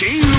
King